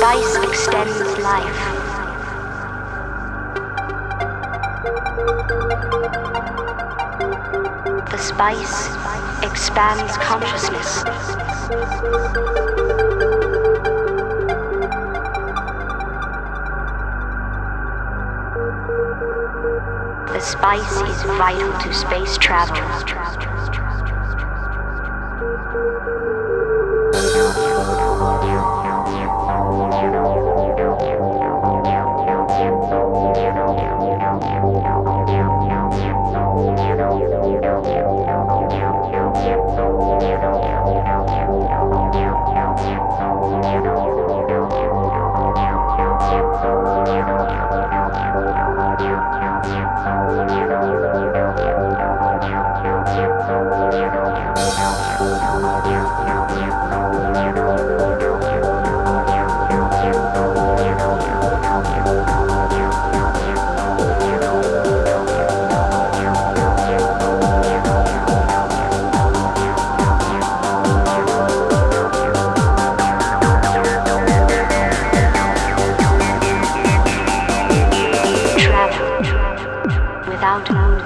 Vice extends life. The spice expands consciousness. The spice is vital to space travel. Travel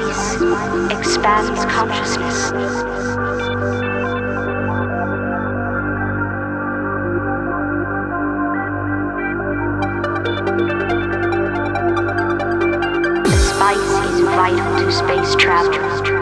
device expands consciousness. Spice is vital to space travel.